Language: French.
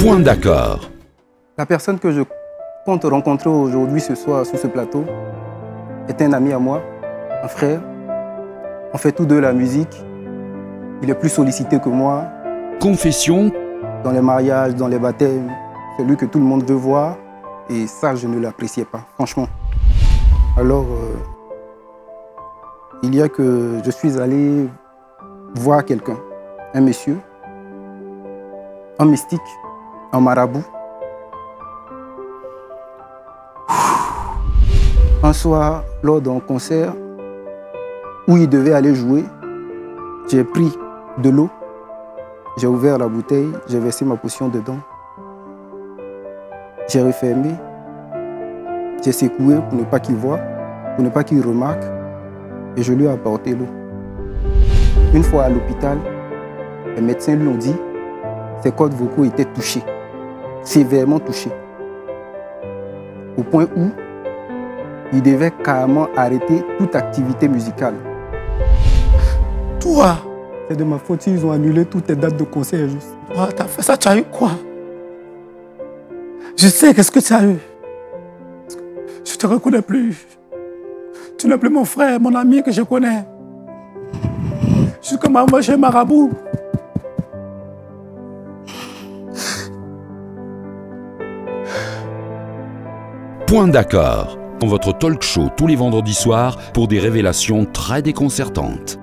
Point d'accord. La personne que je compte rencontrer aujourd'hui, ce soir, sur ce plateau, est un ami à moi, un frère. On fait tous deux la musique. Il est plus sollicité que moi. Confession. Dans les mariages, dans les baptêmes, c'est lui que tout le monde veut voir. Et ça, je ne l'appréciais pas, franchement. Alors, euh, il y a que je suis allé voir quelqu'un, un monsieur, un mystique, un marabout. Un soir, lors d'un concert où il devait aller jouer, j'ai pris de l'eau, j'ai ouvert la bouteille, j'ai versé ma potion dedans, j'ai refermé, j'ai secoué pour ne pas qu'il voie, pour ne pas qu'il remarque, et je lui ai apporté l'eau. Une fois à l'hôpital, les médecins lui ont dit ses cordes vocaux étaient touchés, sévèrement touchés, au point où il devait carrément arrêter toute activité musicale. Toi C'est de ma faute ils ont annulé toutes tes dates de concert. Toi, t'as fait ça, tu as eu quoi? Je sais qu'est-ce que tu as eu? Je te reconnais plus. Tu n'es plus mon frère, mon ami que je connais. Jusqu'à ma chez Marabout. Point d'accord. Votre talk show tous les vendredis soirs pour des révélations très déconcertantes.